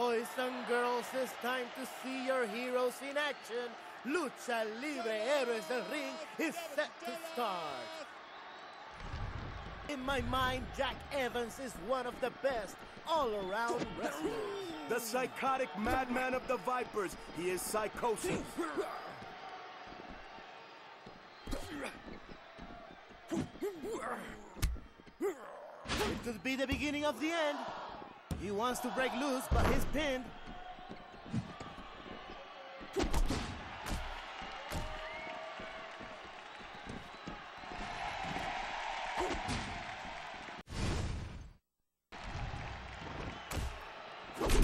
Boys and girls, it's time to see your heroes in action. Lucha Libre Héroes del Ring is set to start. In my mind, Jack Evans is one of the best all-around wrestlers. The psychotic madman of the Vipers. He is Psicosis. It could be the beginning of the end. He wants to break loose, but he's pinned.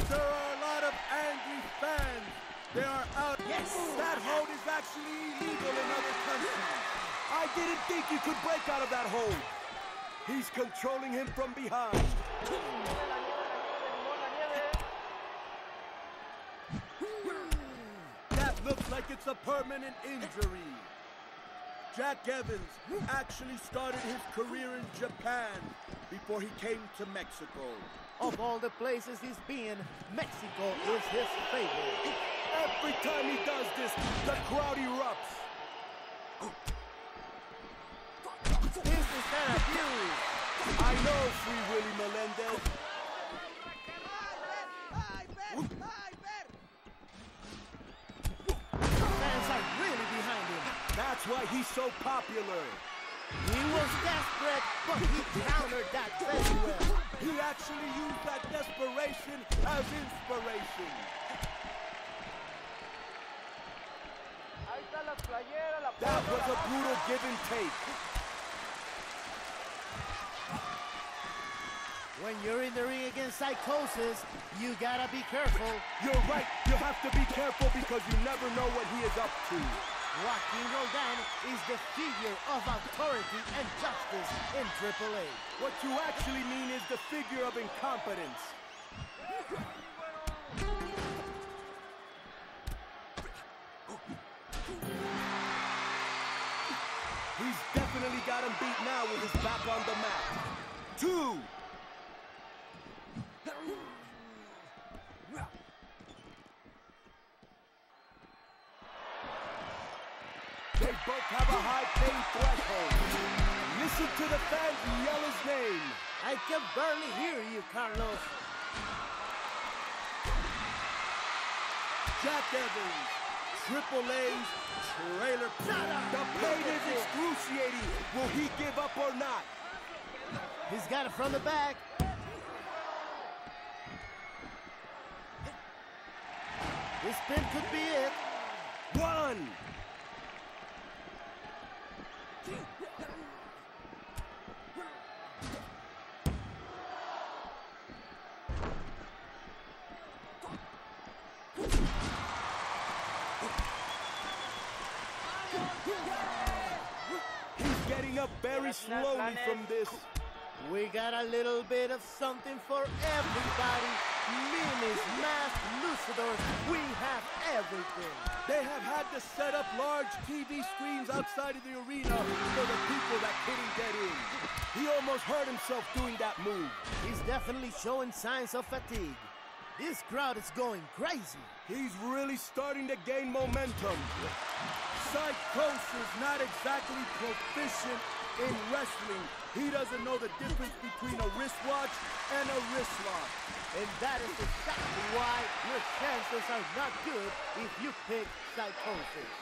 There are a lot of angry fans. They are out. Yes! That hold is actually illegal in other countries. I didn't think you could break out of that hold. He's controlling him from behind. That looks like it's a permanent injury. Jack Evans actually started his career in Japan before he came to Mexico. Of all the places he's been, Mexico is his favorite. Every time he does this, the crowd erupts. This is abuse. I know Free Willy Melendez. Fans are really behind him. That's why he's so popular. He was desperate, but he countered that very well. He actually used that desperation as inspiration. That was a brutal give and take. When you're in the ring against Psicosis, you gotta be careful. You're right, you have to be careful because you never know what he is up to. Joaquin Roldan is the figure of authority and justice in AAA. What you actually mean is the figure of incompetence. He's definitely got him beat now with his back on the mat. Two. Both have a high pain threshold. Listen to the fans yell his name. I can barely hear you, Carlos. Jack Evans, Triple A's trailer. The pain is excruciating. Will he give up or not? He's got it from the back. This pin could be it. One. Up very slowly from this. We got a little bit of something for everybody. Minis, masked luchadors, we have everything. They have had to set up large TV screens outside of the arena for the people that couldn't get in. He almost hurt himself doing that move. He's definitely showing signs of fatigue. This crowd is going crazy. He's really starting to gain momentum. Psicosis not exactly proficient in wrestling. He doesn't know the difference between a wristwatch and a wrist lock. And that is exactly why your chances are not good if you pick Psicosis.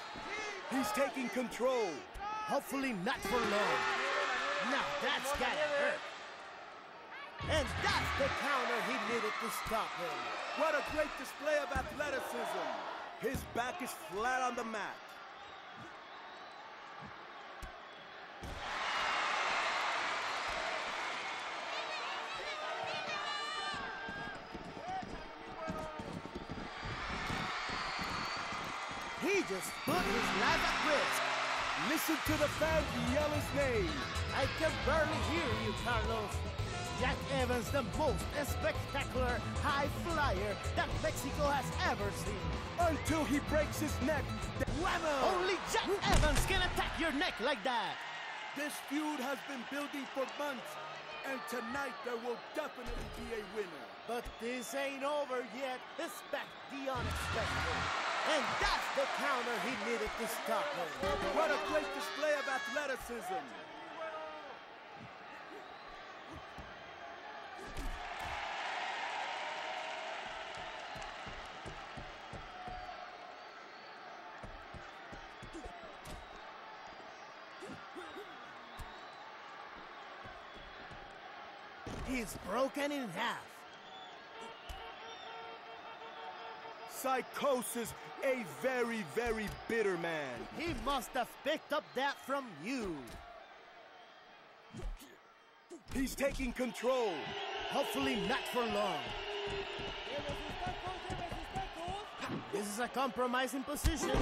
He's taking control. Hopefully not for long. Now that's gotta hurt. And that's the counter he needed to stop him. What a great display of athleticism. His back is flat on the mat. He just put his life at risk. Listen to the fans yell his name. I can barely hear you, Carlos. Jack Evans, the most spectacular high flyer that Mexico has ever seen. Until he breaks his neck. Whammo! Only Jack Evans can attack your neck like that. This feud has been building for months. And tonight there will definitely be a winner. But this ain't over yet. Expect the unexpected. And that's the counter he needed to stop him. What a great display of athleticism. He's broken in half. Psicosis, a very, very bitter man. He must have picked up that from you. He's taking control. Hopefully not for long. This is a compromising position.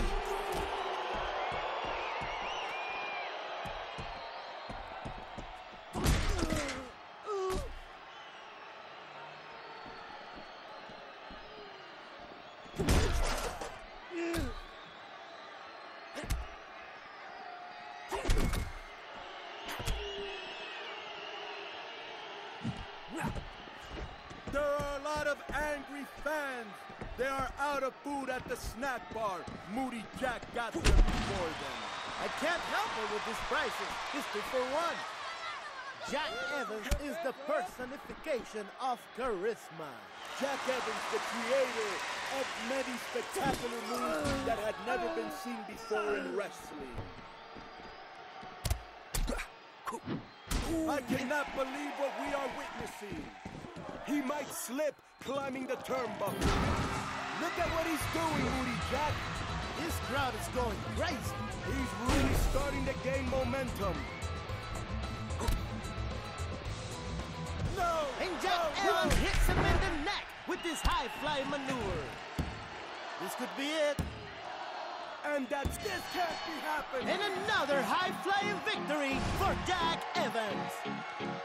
There are a lot of angry fans. They are out of food at the snack bar. Moody Jack got them before them. I can't help it with these prices. It's two for one. Jack Evans is the personification of charisma. Jack Evans, the creator of many spectacular moves that had never been seen before in wrestling. I cannot believe what we are witnessing. He might slip climbing the turnbuckle. Look at what he's doing, Moody Jack. This crowd is going crazy. He's really starting to gain momentum. No! And Jack no, Evans no. hits him in the neck with this high fly maneuver. This could be it and that's this can't be happening. And another high-flying victory for Jack Evans.